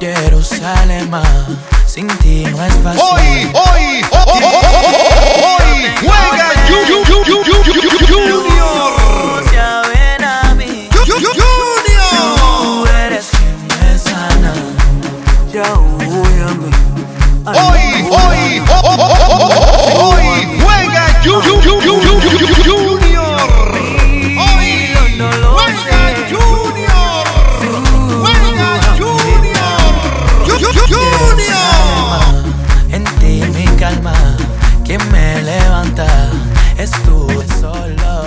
Jerusalén, sin ti no es fácil. Hoy, hoy, hoy, hoy, hoy, hoy juega Junior. Junior. Tú eres quien sana. Ya voy a mí. all love